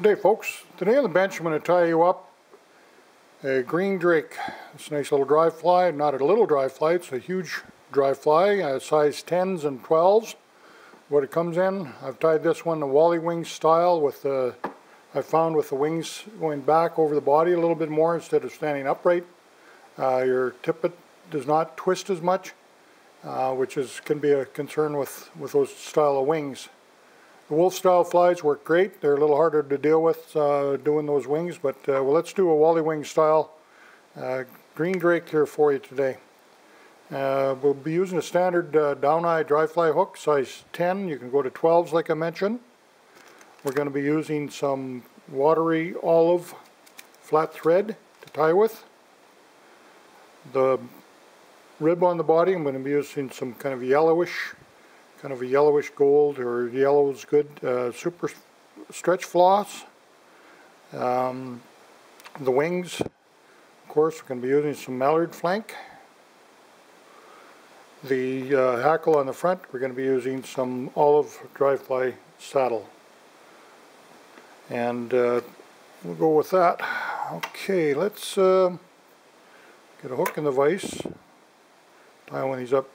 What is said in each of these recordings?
Good day folks. Today on the bench I'm going to tie you up a green drake. It's a nice little dry fly, not a little dry fly, it's a huge dry fly, uh, size 10s and 12s. What it comes in, I've tied this one the Wally Wing style with the, I found with the wings going back over the body a little bit more instead of standing upright. Uh, your tippet does not twist as much, uh, which is can be a concern with, with those style of wings. The Wulff style flies work great. They're a little harder to deal with uh, doing those wings, but uh, well, let's do a Wally Wing style uh, green drake here for you today. Uh, we'll be using a standard uh, down eye dry fly hook, size 10. You can go to 12s like I mentioned. We're going to be using some watery olive flat thread to tie with. The rib on the body, I'm going to be using some kind of yellowish kind of a yellowish gold or yellow is good. Uh, super stretch floss. Um, the wings, of course, we're going to be using some mallard flank. The uh, hackle on the front, we're going to be using some olive dry fly saddle. And uh, we'll go with that. Okay, let's uh, get a hook in the vise. Tie one of these up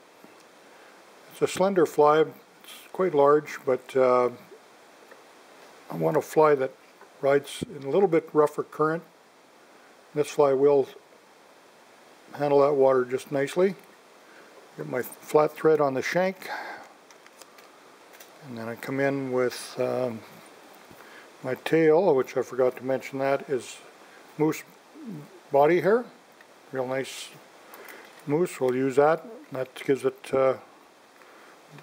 it's a slender fly, it's quite large, but uh, I want a fly that rides in a little bit rougher current. This fly will handle that water just nicely. Get my flat thread on the shank, and then I come in with um, my tail, which I forgot to mention that, is moose body hair. Real nice moose, we'll use that. That gives it uh,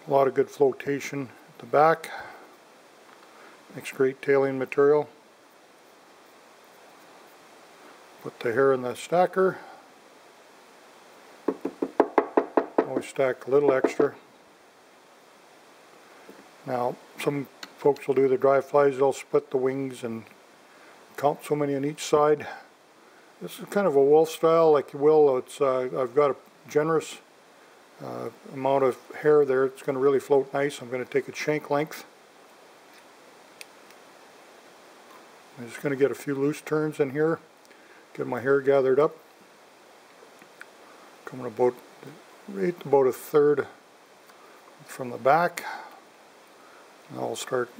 a lot of good flotation at the back. Makes great tailing material. Put the hair in the stacker. Always stack a little extra. Now, some folks will do the dry flies, they'll split the wings and count so many on each side. This is kind of a Wulff style, like you will. It's uh, I've got a generous uh, amount of hair there. It's going to really float nice. I'm going to take a shank length. I'm just going to get a few loose turns in here. Get my hair gathered up. Coming about right about a third from the back. Now I'll start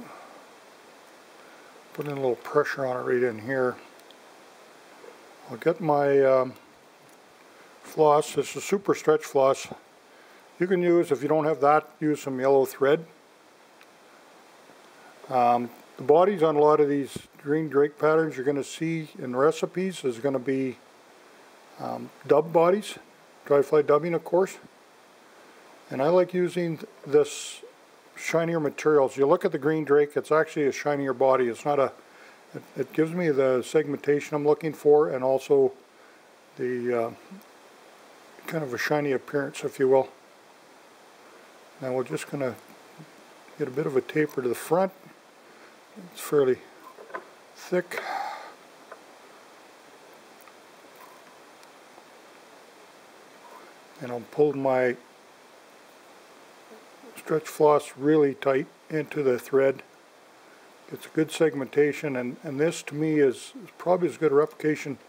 putting a little pressure on it right in here. I'll get my um, floss. This is super stretch floss. You can use, if you don't have that, use some yellow thread. Um, the bodies on a lot of these green drake patterns you're going to see in recipes is going to be um, dub bodies, dry fly dubbing of course. And I like using this shinier materials. You look at the green drake, it's actually a shinier body. It's not a, it, it gives me the segmentation I'm looking for and also the uh, kind of a shiny appearance if you will. Now we're just going to get a bit of a taper to the front. It's fairly thick. And I'll pull my stretch floss really tight into the thread. It's a good segmentation and, and this to me is, is probably as good a replication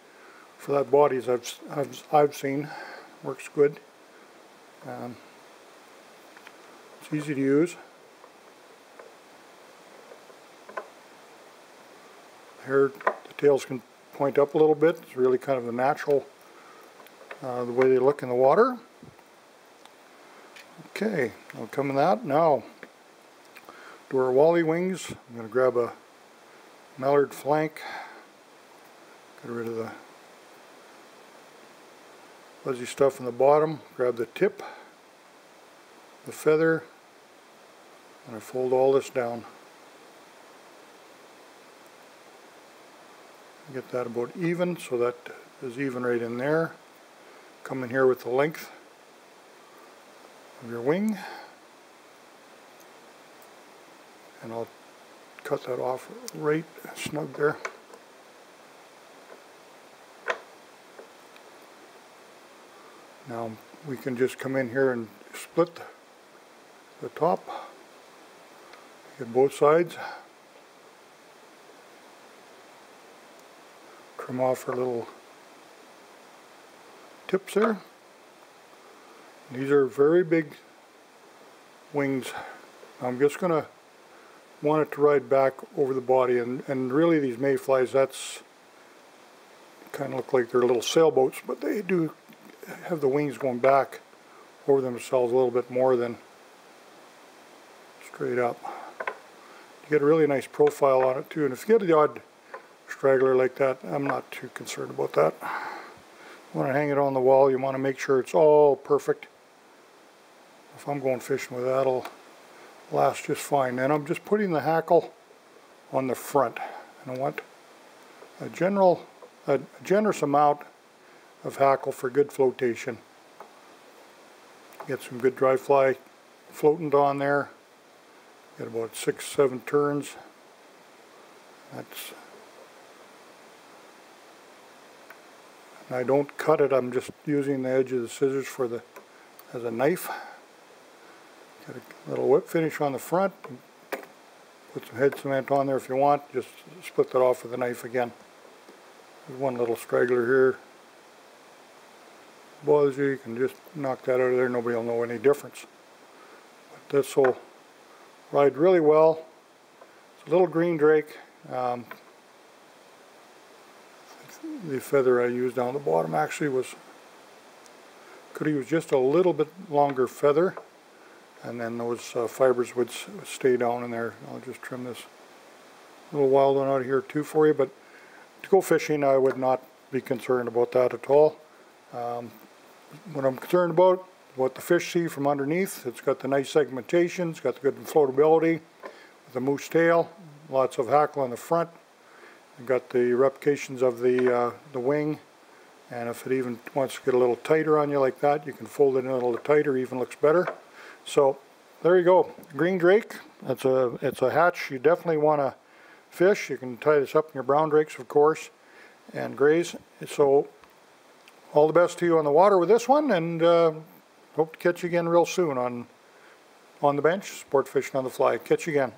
for that body as I've, I've, I've seen. Works good. Um, easy to use. Here the tails can point up a little bit. It's really kind of the natural, uh, the way they look in the water. Okay, I'll come in that. Now, to our wally wings, I'm going to grab a mallard flank, get rid of the fuzzy stuff in the bottom, grab the tip, the feather, and I fold all this down. Get that about even, so that is even right in there. Come in here with the length of your wing. And I'll cut that off right snug there. Now we can just come in here and split the top. Both sides. Trim off our little tips there. These are very big wings. I'm just going to want it to ride back over the body and, and really these mayflies that's kind of look like they're little sailboats but they do have the wings going back over themselves a little bit more than straight up. You get a really nice profile on it too and if you get the odd straggler like that I'm not too concerned about that. You want to hang it on the wall you want to make sure it's all perfect. If I'm going fishing with that it'll last just fine. And I'm just putting the hackle on the front. And I want a general, a generous amount of hackle for good flotation. Get some good dry fly floating on there. Get about six, seven turns. That's I don't cut it, I'm just using the edge of the scissors for the as a knife. Get a little whip finish on the front. Put some head cement on there if you want. Just split that off with a knife again. There's one little straggler here. Bothers you, you can just knock that out of there. Nobody will know any difference. But this will ride really well. It's a little green drake. Um, the feather I used down the bottom actually was could have used just a little bit longer feather and then those uh, fibers would stay down in there. I'll just trim this little wild one out here too for you, but to go fishing I would not be concerned about that at all. Um, what I'm concerned about, what the fish see from underneath, it's got the nice segmentation, it's got the good floatability the moose tail, lots of hackle on the front, I've got the replications of the, uh, the wing, and if it even wants to get a little tighter on you like that, you can fold it in a little tighter, even looks better. So there you go, green drake. It's a it's a hatch you definitely want to fish. You can tie this up in your brown drakes, of course, and grays. So all the best to you on the water with this one, and uh, hope to catch you again real soon on on the bench, sport fishing on the fly. Catch you again.